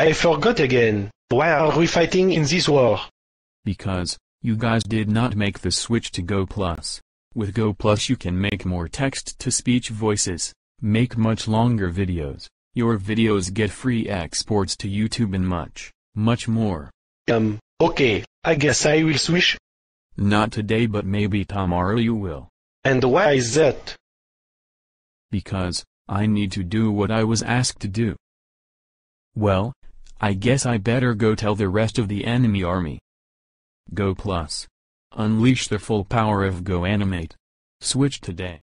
I forgot again. Why are we fighting in this war? Because, you guys did not make the switch to GoPlus. With GoPlus you can make more text-to-speech voices, make much longer videos, your videos get free exports to YouTube and much, much more. Um, okay, I guess I will switch. Not today but maybe tomorrow you will. And why is that? Because, I need to do what I was asked to do. Well, I guess I better go tell the rest of the enemy army. GoPlus. Unleash the full power of GoAnimate. Switch today.